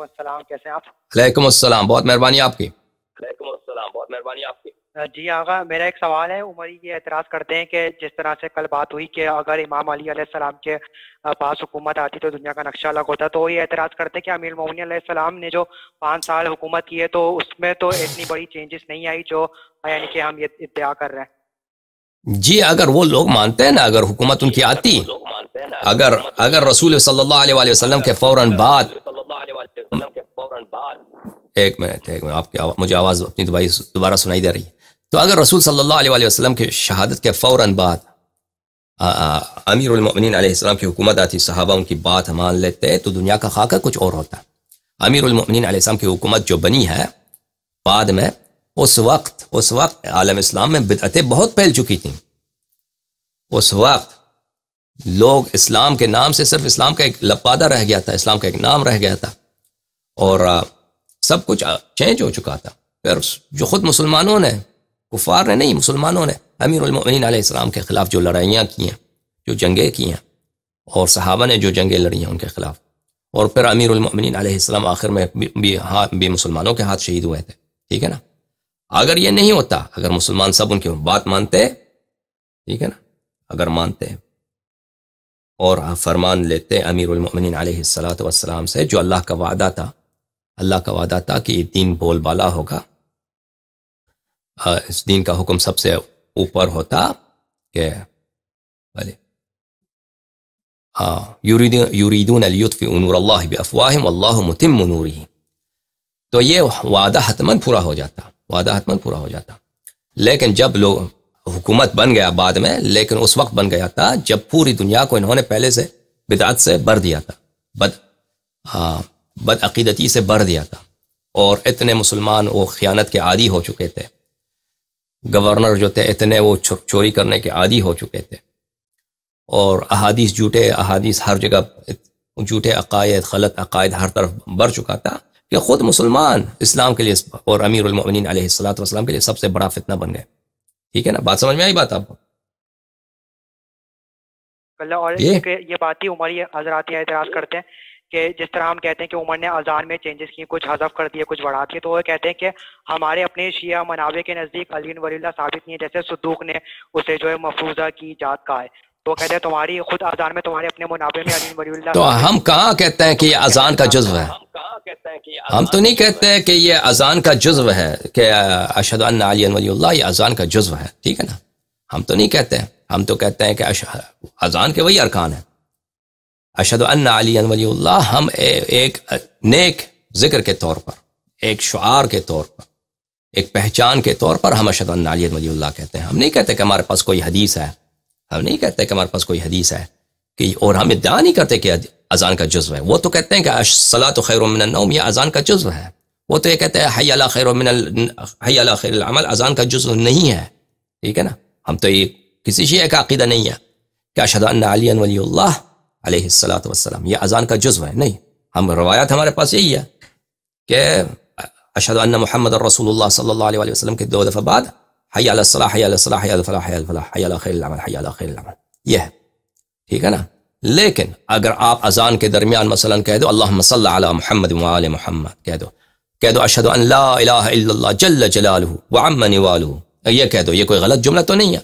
अस्सलाम कैसे हैं आप? वालेकुम अस्सलाम बहुत मेहरबानी आपकी। बहुत मेहरबानी आपकी। जी आगा मेरा एक सवाल है उमरी ये एतराज़ करते हैं कि जिस तरह से कल बात हुई कि अगर इमाम अली सलाम के पास हुकूमत आती तो दुनिया का नक्शा अलग होता तो ये एतराज़ करते हैं कि अमीर मोमिन सलाम ने जो पाँच साल हुकूमत की है तो उसमें तो इतनी बड़ी चेंजेस नहीं आई जो यानी कि हम ये इत्या कर रहे हैं? जी अगर वो लोग मानते हैं ना अगर हुकूमत उनकी आती अगर अगर रसूल सल्लल्लाहु अलैहि वसल्लम के फ़ौरन बाद एक मिनट एक मिनट, आपकी मुझे आवाज़ अपनी दोबारा सुनाई दे रही है। तो अगर रसूल सल्लल्लाहु अलैहि वसल्लम की शहादत के फ़ौर बाद अमीरमिन की हुकूमत आती, सहाबा उनकी बात मान लेते तो दुनिया का खाका कुछ और होता। अमीरमिन आसमाम की हुकूमत जो बनी है, बाद में उस वक्त उस वक्त आलम इस्लाम में बिदतें बहुत फैल चुकी थी। उस वक्त लोग इस्लाम के नाम से सिर्फ़ इस्लाम का एक लपादा रह गया था, इस्लाम का एक नाम रह गया था। और सब कुछ चेंज हो चुका था। फिर जो खुद मुसलमानों ने, कुफार ने नहीं, मुसलमानों ने अमीरमिन आसमाम के ख़िलाफ़ जो लड़ाइयाँ की हैं, जो जंगें की हैं, और सहाबा ने जो जंगें लड़ी हैं उनके ख़िलाफ़। और फिर अमीरमिन आसमाम आखिर में भी हाथ, भी मुसलमानों के हाथ शहीद हुए थे। ठीक है ना? अगर ये नहीं होता, अगर मुसलमान सब उनकी बात मानते, ठीक है ना? अगर मानते। और फरमान लेते अमीर अमीरमिन सलाम से, जो अल्लाह का वादा था अल्लाह का वादा था कि ये दीन बोलबाला होगा। इस दीन का हुक्म सबसे ऊपर होता कि भले। यूरीदून नूर अल्लाह मुतिम नूरी तो ये वादा हतमन पूरा हो जाता, वादा हतमन पूरा हो जाता। लेकिन जब लोग हुकूमत बन गया बाद में, लेकिन उस वक्त बन गया था जब पूरी दुनिया को इन्होंने पहले से बिदात से भर दिया था। बद हाँ। बदअकीदती से भर दिया था। और इतने मुसलमान वो ख़यानत के आदि हो चुके थे। गवर्नर जो थे इतने वो चोरी करने के आदि हो चुके थे। और अहादीस झूठे अहादीस हर जगह झूठे अकायद गलत अकायद हर तरफ़ बढ़ चुका था कि ख़ुद मुसलमान इस्लाम के लिए और अमीरमिन सलाम के लिए सबसे बड़ा फितना बन गए। ठीक है ना? बात समझ में आई बात आपको? और ये, ये बात ही उमर हजरात एतराज़ करते हैं। कि जिस तरह हम कहते हैं कि उमर ने अजान में चेंजेस किए कुछ हजफ कर दिए कुछ बढ़ा दिए तो वो कहते हैं कि हमारे अपने शिया मनावे के नज़दीक अलीन वलीला साबित नहीं है जैसे सदूक ने उसे जो है मफरूजा की जात का है। तो कहते हैं तुम्हारी खुद अजान में तुम्हारे अपने मुनाबे में अलीन वलीला तो हम कहाँ कहते हैं कि ये अजान का जुज्व है? हम तो नहीं कहते हैं? कि ये अजान का जुज्व है कि अशद अली ये अजान का जुज्व है ठीक है ना? हम तो नहीं कहते हैं। हम तो कहते हैं कि अजान के वही अरकान है। अशद अली हम ए, एक नेक ज़िक्र के तौर पर एक शुआर के तौर पर एक पहचान के तौर पर हम अशद अली कहते हैं। हम नहीं कहते कि हमारे पास कोई हदीस है। हम नहीं कहते कि हमारे पास कोई हदीस है कि और हम इद्दा नहीं करते कि अजान का जुज्व है। वो तो कहते हैं कि सला तो खैर मिनम यह अजान का जुज्व है। वो तो ये कहते हैं हया खैर हया खैर अमल अजान का जुज्व नहीं है। ठीक है ना? हम तो ये किसी शे का अकीदा नहीं है कि अशद अली अलैहिस्सलातु वस्सलाम। ये अजान का जुज्व है। नहीं, हम रवायत हमारे पास यही है कि अशद मोहम्मद रसूलुल्लाह सल्लल्लाहु अलैहि वसल्लम के दो दफ़ा बाद हया सलाह हया सलाह, हया फलाह हया फलाह, हया खैर अमल हया खैर अमल ये है। ठीक है ना? लेकिन अगर आप अजान के दरमियान मसलन कह दो अल्लाह अला मोहम्मद वाल मोहम्मद कह दो कह दो अशद अन ला इलाहा इल्लल्लाह जल्ल जलालहू व अम्म निवालहू। ये कह दो, ये कोई गलत जुमला तो नहीं है।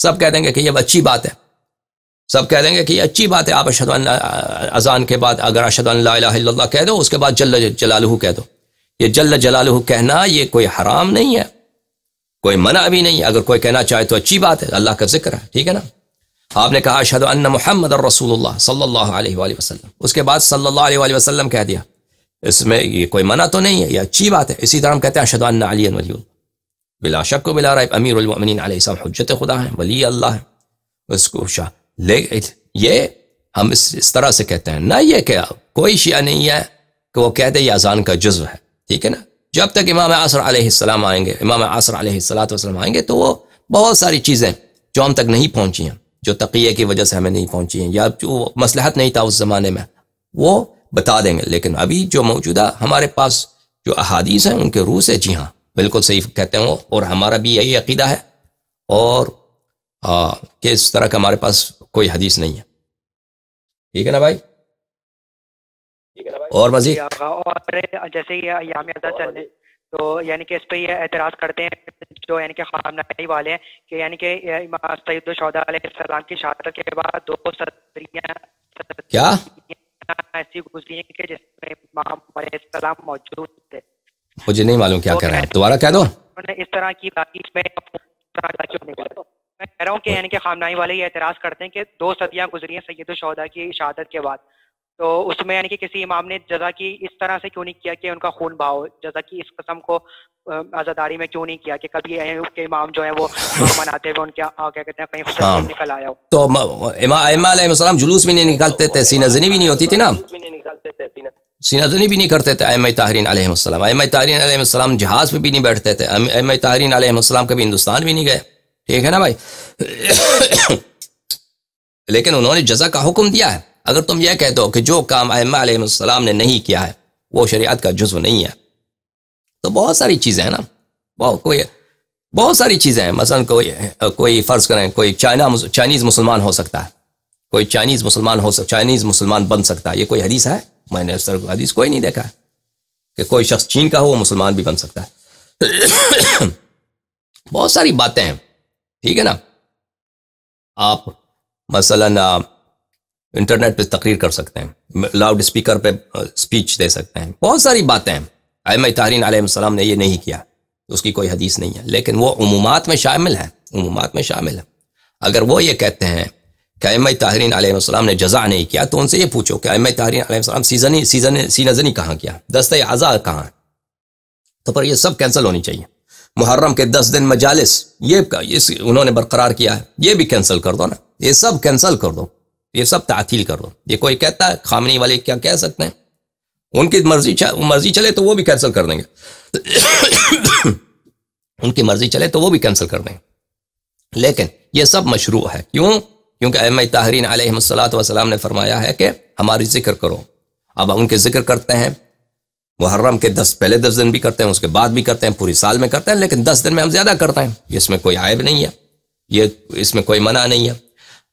सब कह देंगे कि ये अच्छी बात है। सब कह देंगे कि अच्छी बात है, आप अशद अजान के बाद अगर अशद ला कह दो, उसके बाद जल्ल जलालहू कह दो। ये जल्ल जलालहू कहना ये कोई हराम नहीं है, कोई मना भी नहीं अगर कोई कहना चाहे तो अच्छी बात है, अल्लाह का ज़िक्र है, ठीक है ना? आपने कहा अशद अन्न मोहम्मद रसूलुल्लाह सल्लल्लाहु अलैहि वसल्लम। उसके बाद सल्लल्लाहु अलैहि वसल्लम कह दिया, इसमें ये कोई मना तो नहीं है, ये अच्छी बात है। इसी तरह हम कहते हैं अशद अन्न अली बिला शक बिला अमीर हजत खुदा है, वली अल्लाह है। उसको शाह ले ये हम इस, इस तरह से कहते हैं। ना ये क्या कोई शिया नहीं है कि वो कहते ये अजान का जुज्व है। ठीक है ना? जब तक इमाम आसर आसमाम आएँगे इमाम आसर आसमाम आएँगे तो वो बहुत सारी चीज़ें जो हम तक नहीं पहुँची हैं जो तकिए की वजह से हमें नहीं पहुँची हैं या जो मसलहत नहीं था उस ज़माने में वो बता देंगे। लेकिन अभी जो मौजूदा हमारे पास जो अहादीस हैं उनके रूह से जी हाँ बिल्कुल सही कहते हैं वो और हमारा भी यही अकीदा है। और कि इस तरह का हमारे पास कोई हदीस नहीं है। ठीक है ना भाई? और मजीद? और जैसे ये अयाम अदा चल तो यानी कि इस पर ये एतराज़ करते हैं जो यानी कि खामनाई वाले हैं कि यानी कि सैदुलशहदा की शहादत के बाद दो सदरियाँ क्या? ऐसी गुजरी हैं कि जिसमें इमाम मौजूद थे। मुझे नहीं मालूम क्या कह रहे हैं। दोबारा कह दो। इस तरह की बात इसमें कह रहा हूँ कि यानी कि खामनाई वाले ये एतराज़ करते हैं कि दो सदियाँ गुजरी हैं सैद शहदा की शहादत के बाद। तो उसमें यानी कि किसी इमाम ने जजा की इस तरह से क्यों नहीं किया कि उनका खून भाव जजा की इस कस्म को आज़ादारी में क्यों नहीं किया कि कभी के इमाम जो है वो मनाते हुए उनके क्या कहते हैं कहीं हाँ। निकल आया हो? तो इमाम जुलूस भी नहीं निकालते थे सीना जनी भी नहीं होती थी ना? सीना। जनी भी नहीं करते थे अम ताहरीन अम ताहरीन जहाज़ पे भी नहीं बैठते थे अम ताहरीन कभी हिंदुस्तान भी नहीं गए। ठीक है ना भाई? लेकिन उन्होंने जजा का हुक्म दिया है। अगर तुम यह कह दो कि जो काम आसमाम ने नहीं किया है, वो शरीयत का जुज्व नहीं है। तो बहुत सारी चीज़ें हैं ना। बहुत कोई बहुत सारी चीज़ें हैं। मसलन कोई कोई फ़र्ज़ करें, कोई चाइना चाइनीज़ मुसलमान हो सकता है। कोई चाइनीज़ मुसलमान हो सकता चाइनीज़ मुसलमान बन सकता है। ये कोई हदीस है? मैंने इस तरह हदीस कोई नहीं देखा है। कि कोई शख्स चीन का हो, वो मुसलमान भी बन सकता है। बहुत सारी बातें हैं। ठीक है ना? आप मसलन इंटरनेट पे तकरीर कर सकते हैं लाउड स्पीकर पे स्पीच दे सकते हैं, बहुत सारी बातें हैं। अम तारीन सलाम ने ये नहीं किया उसकी कोई हदीस नहीं है, लेकिन वो उमूमात में शामिल है, उमूमात में शामिल है। अगर वो ये कहते हैं कि अम ताहरीन सलाम ने जजा नहीं किया तो उनसे ये पूछो कि अम ताहरीन सलाम सीजनी सीज़न सीनजनी कहाँ किया? दस्त आज़ा कहाँ तो पर ये सब कैंसिल होनी चाहिए। मुहर्रम के दस दिन मजालिस, ये इस उन्होंने बरकरार किया है। ये भी कैंसिल कर दो ना। ये सब कैंसिल कर दो। ये सब तातील कर दो। ये कोई कहता है, खामनी वाले क्या कह सकते हैं? उनकी मर्ज़ी मर्ज़ी चले तो वो भी कैंसिल कर देंगे। उनकी मर्ज़ी चले तो वो भी कैंसिल कर देंगे। लेकिन ये सब मशरू है। क्यों? क्योंकि अहम ताहरीन वसलाम ने फरमाया है कि हमारी ज़िक्र करो। अब उनके ज़िक्र करते हैं। मुहर्रम के दस, पहले दस दिन भी करते हैं, उसके बाद भी करते हैं, पूरी साल में करते हैं, लेकिन दस दिन में हम ज़्यादा करते हैं। इसमें कोई आयब नहीं है। ये इसमें कोई मना नहीं है।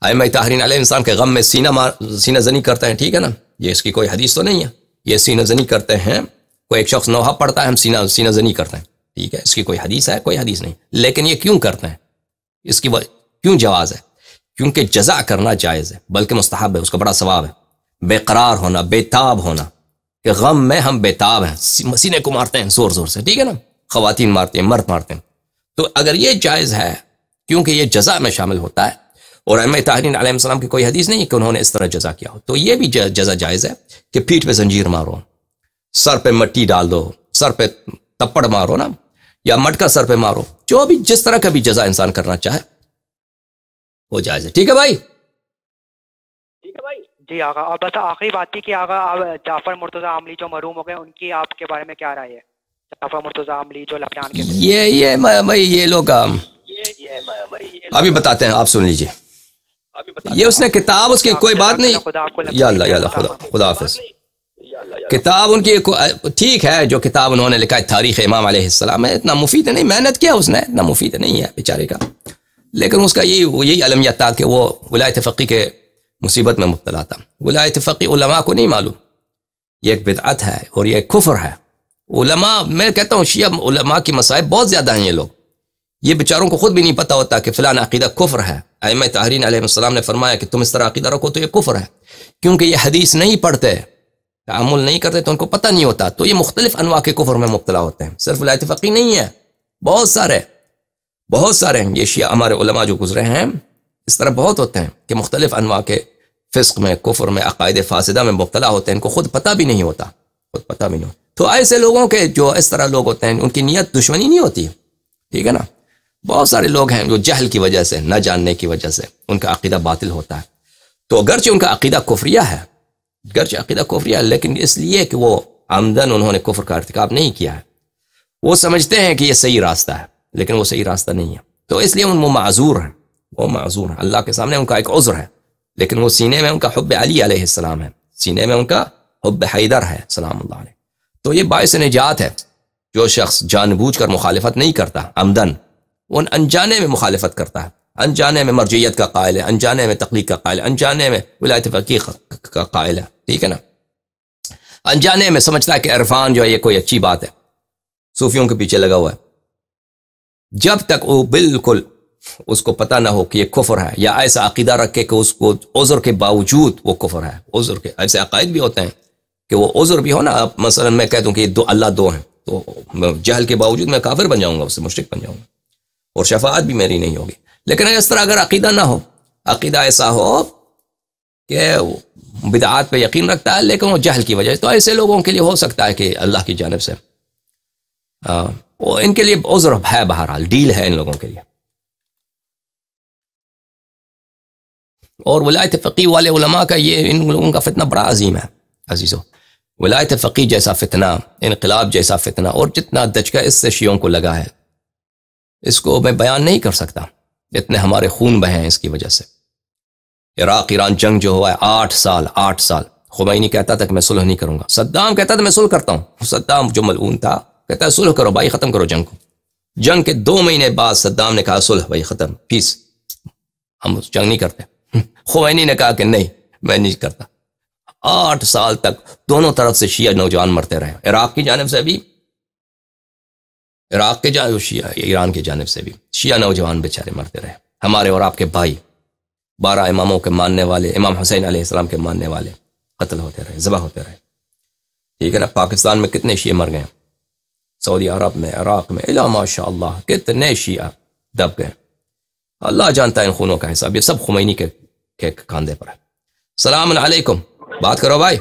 आयम तहरीन ताहरीन इंसान के गम में सीना मार, सीना जनी करते हैं, ठीक है ना? ये इसकी कोई हदीस तो नहीं है। ये सीना जनी करते हैं, कोई एक शख्स नोहा पढ़ता है, हम सीना सीना जनी करते हैं, ठीक है? इसकी कोई हदीस है, कोई हदीस नहीं। लेकिन ये क्यों करते हैं? इसकी क्यों जवाज है? क्योंकि जजा करना जायज़ है, बल्कि मुस्तहब है, उसका बड़ा सवाब है। बेकरार होना, बेताब होना। कि गम में हम बेताब हैं। सीने को मारते हैं, ज़ोर ज़ोर से। ठीक है ना? खातन मारते हैं, मर्द मारते हैं। तो अगर ये जायज़ है, क्योंकि ये जजा में शामिल होता है, और अम ताहरीन सलाम की कोई हदीस नहीं है कि उन्होंने इस तरह जजा किया हो तो ये भी जजा जायज़ है कि पीठ पे जंजीर मारो, सर पे मट्टी डाल दो, सर पे तप्पड़ मारो ना, या मटका सर पे मारो। जो भी जिस तरह का भी जजा इंसान करना चाहे, वो जायज़ है। ठीक है भाई? जी आगा और बस आखिरी बात थी कि आगा जाफ़र मुर्तज़ा आमली जो मरूम हो गए उनकी आपके बारे में क्या राय है? जाफ़र मुर्तज़ा आमली जो लबनान के ये ये भाई ये लोग अभी बताते हैं आप सुन लीजिए। ये उसने किताब उसकी कोई बात नहीं। या अल्लाह या अल्लाह खुदा खुदा हाफिज। किताब उनकी ठीक है जो किताब उन्होंने लिखा है तारीख इमाम अलैहिस्सलाम है इतना मुफीद नहीं मेहनत किया उसने इतना मुफीद नहीं है बेचारे का। लेकिन उसका यही यही अलमियत था कि वो विलायत फ़की के मुसीबत में मुबतला था। विलायत फ़की उलमा को नहीं मालूम। ये एक बिदअत है और ये कुफर है। उलमा, मैं कहता हूँ, शिया उलमा की मसाइब बहुत ज़्यादा हैं ये लोग। ये बेचारों को खुद भी नहीं पता होता कि फ़िलान अकीदा कुफर है। अम तहरीन आसमाम ने फरमाया कि तुम इस तरह अकीदा रखो तो ये कुफर है। क्योंकि ये हदीस नहीं पढ़ते तामुल नहीं करते तो उनको पता नहीं होता। तो ये मुख्तलिफ़ अनवा के कुफर में मुबतला होते हैं। सिर्फ़ विलायत नहीं है, बहुत सारे बहुत सारे हैं। ये शिया, हमारे उलमा जो गुजरे हैं इस तरह बहुत होते हैं कि मुख्तलिफ़ अनवा के फ़िस्क में कुफर में अकायद फासदा में मुबतला होते हैं इनको खुद पता भी नहीं होता खुद पता भी नहीं होता तो ऐसे लोगों के जो इस तरह लोग होते हैं उनकी नीयत दुश्मनी नहीं होती ठीक है ना बहुत सारे लोग हैं जो जहल की वजह से न जानने की वजह से उनका अकीदा बातिल होता है तो अगरचे उनका अकीदा कुफरिया है गर्च अकीदा कुफरिया है लेकिन इसलिए कि वो आमदन उन्होंने कुफर का अर्तिकाब नहीं किया है वो समझते हैं कि ये सही रास्ता है लेकिन वो सही रास्ता नहीं है तो इसलिए उन वो माजूर हैं वो माजूर हैं। अल्लाह के सामने उनका एक उज़्र है, लेकिन वो सीने में उनका हब अली सलाम है। सीने में उनका हब हैदर है सलाम तो ये बायस निजात है, जो शख्स जानबूझ कर मुखालफत नहीं करता आमदन वो अनजाने में मुखालफत करता है। अनजाने में मर्जियत का कायल है, अनजाने में तकलीक का कायल अनजाने में विलायत फ़की का कायल है, ठीक है ना? अनजाने में समझता है कि इरफान जो है, ये कोई अच्छी बात है। सूफियों के पीछे लगा हुआ है। जब तक वो बिल्कुल उसको पता ना हो कि ये कुफर है। या ऐसा अकीदा रखे कि उसको उज़र के बावजूद वो कुफर है। उज़र के ऐसे अकायद भी होते हैं कि वो उज़र भी हो ना। अब मसलन मैं कह दूँ कि दो अल्लाह दो हैं। तो जहल के बावजूद मैं काफिर बन जाऊँगा उससे मुश्क बन जाऊँगा। और शफात भी मेरी नहीं होगी। लेकिन इस तरह अगर अकीदा ना हो अकीदा ऐसा हो कि बिदात पे यकीन रखता है लेकिन वो जहल की वजह तो ऐसे लोगों के लिए हो सकता है कि अल्लाह की जानब से आ, इनके लिए उज़र है बहरहाल डील है इन लोगों के लिए। और वलायत फ़की वाले का ये इन लोगों का फितना बड़ा अजीम है अजीज़ो वलायत फ़की जैसा फितना इनकलाब जैसा फितना और जितना दचका इससे शियों को लगा है इसको मैं बयान नहीं कर सकता इतने हमारे खून बहे हैं इसकी वजह से इराक ईरान जंग जो हुआ है आठ साल आठ साल खुमैनी कहता था कि मैं सुलह नहीं करूँगा सद्दाम कहता था मैं सुलह करता हूँ सद्दाम जो मलून था कहता है सुलह करो भाई खत्म करो जंग को जंग के दो महीने बाद सद्दाम ने कहा सुलह भाई खत्म पीस हम जंग नहीं करते खुमैनी ने कहा कि नहीं मैं नहीं करता। आठ साल तक दोनों तरफ़ से शिया नौजवान मरते रहे। इराक की जानब से भी इराक के जानब शिया ईरान की जानब से भी शिया नौजवान बेचारे मरते रहे। हमारे और आपके भाई बारह इमामों के मानने वाले इमाम हुसैन आसमाम के मानने वाले कत्ल होते रहे जबा होते रहे। ठीक है ना? पाकिस्तान में कितने शिया मर गए? सऊदी अरब में इराक में इला माशा कितने शिया दब गए। अल्लाह जानता है इन खूनों का हिसाब। ये सब खुमैनी के, के कंधे पर सलाम अलैकुम। बात करो भाई।